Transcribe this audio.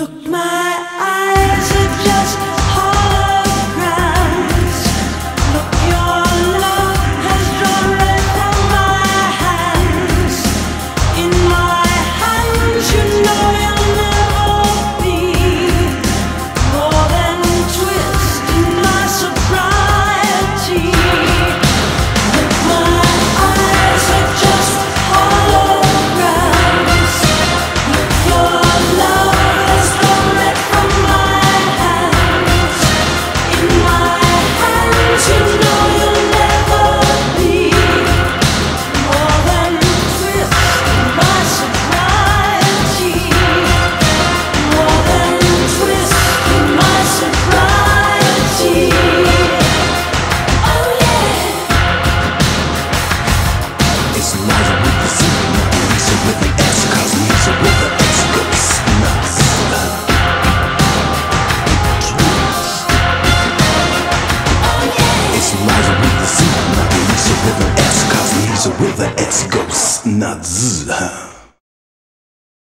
with なずーはん。